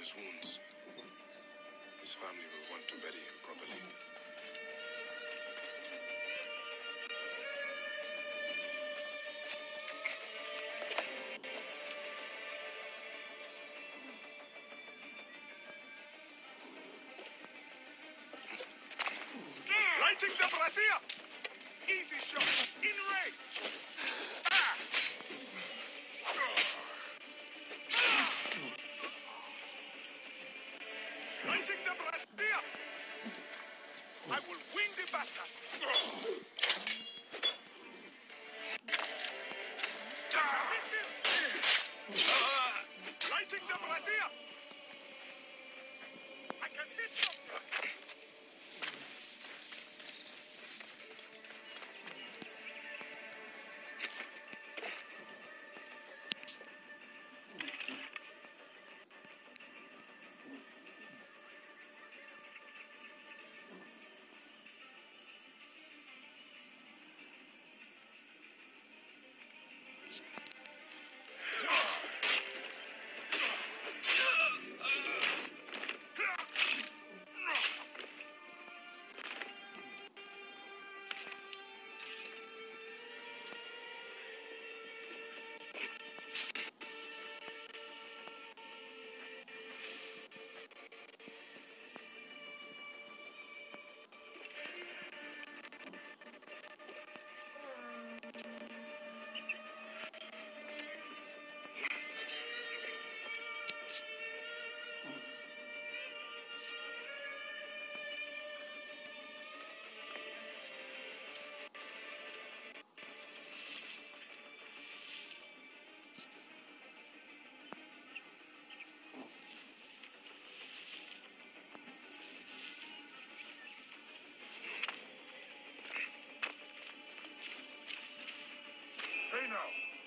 his wounds. His family will want to bury him properly. now.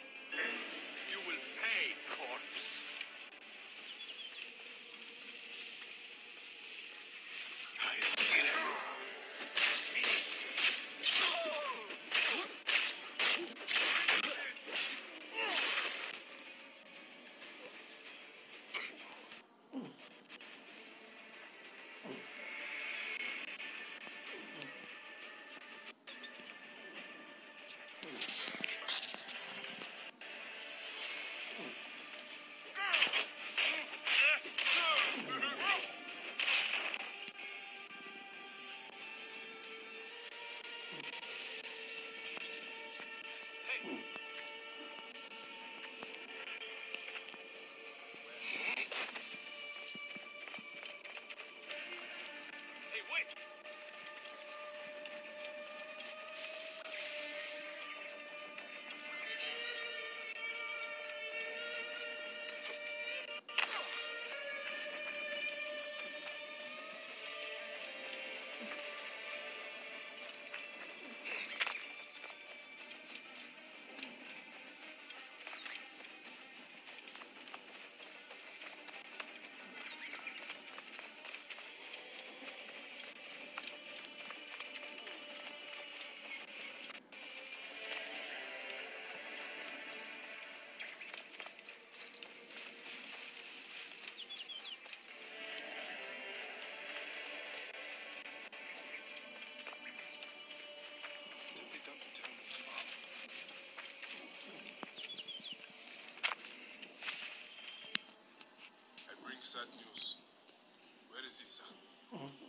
Is Issa?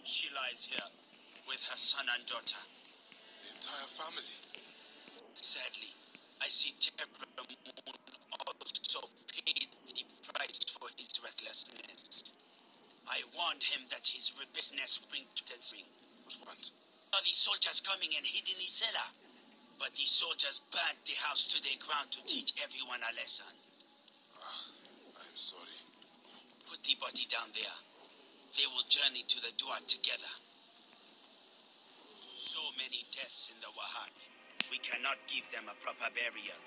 She lies here with her son and daughter. The entire family. Sadly, I see Tebra Moon also paid the price for his recklessness. I warned him that his business would bring to the. But what? Saw the soldiers coming and hid in his cellar. But the soldiers burnt the house to the ground to teach everyone a lesson. Ah, I am sorry. The down there. They will journey to the Duat together. So many deaths in the Wahat. We cannot give them a proper burial.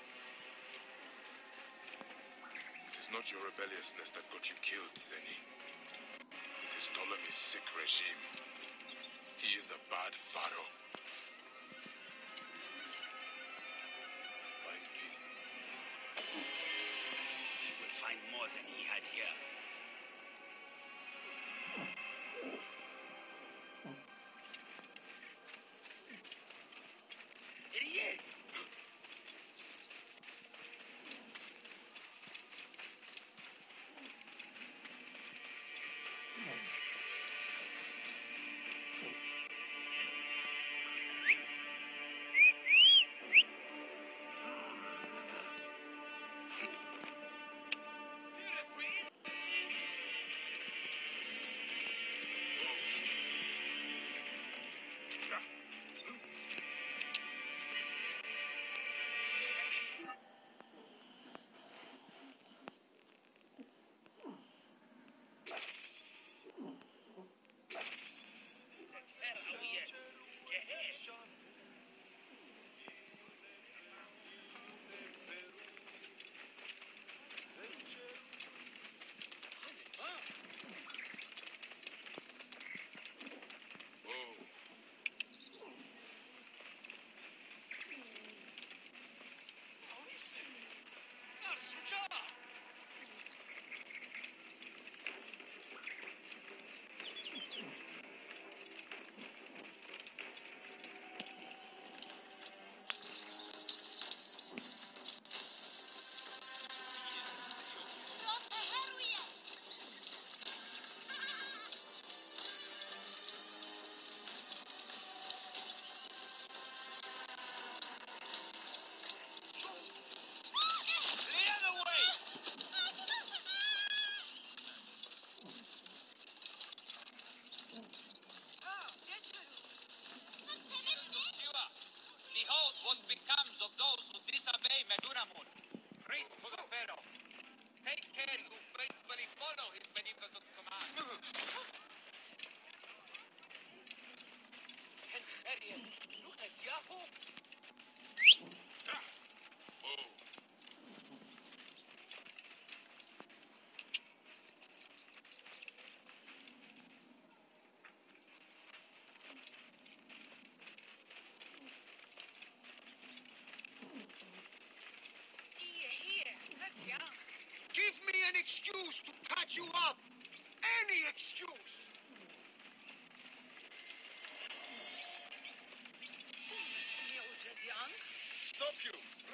It is not your rebelliousness that got you killed, Seni. It is Ptolemy's sick regime. He is a bad pharaoh. Find peace. He will find more than he had here.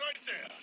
Right there.